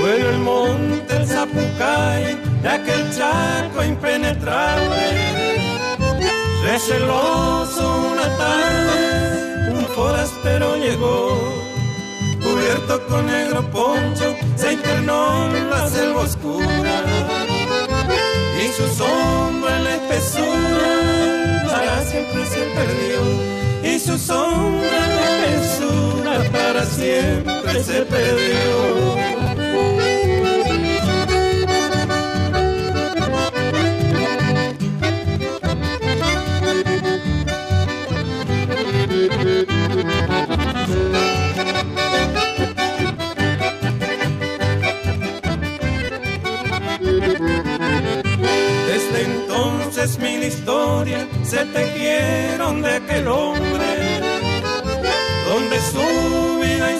Bueno, el monte, el zapucay, de aquel chaco impenetrable, receloso una tarde, un forastero llegó, cubierto con negro poncho, se internó en la selva oscura. Y sus ojos siempre se perdió. Desde entonces mil historias se tejieron de aquel hombre,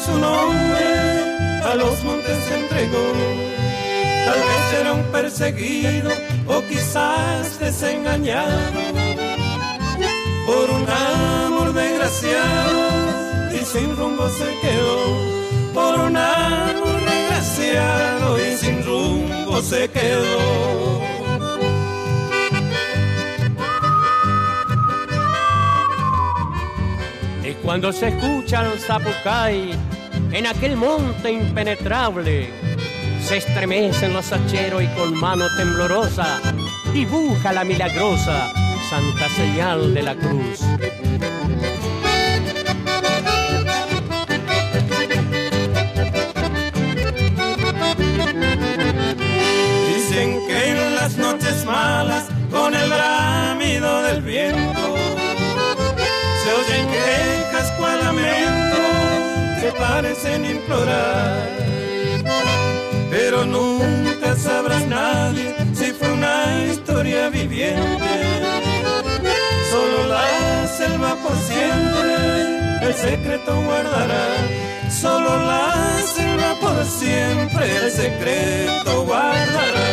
su nombre a los montes se entregó. Tal vez era un perseguido o quizás desengañado por un amor desgraciado y sin rumbo se quedó. Por un amor desgraciado y sin rumbo se quedó. Y cuando se escucha el zapucay en aquel monte impenetrable, se estremecen los hacheros y con mano temblorosa dibuja la milagrosa santa señal de la cruz. Parecen implorar. Pero nunca sabrás nadie si fue una historia viviente. Solo la selva por siempre el secreto guardará. Solo la selva por siempre el secreto guardará.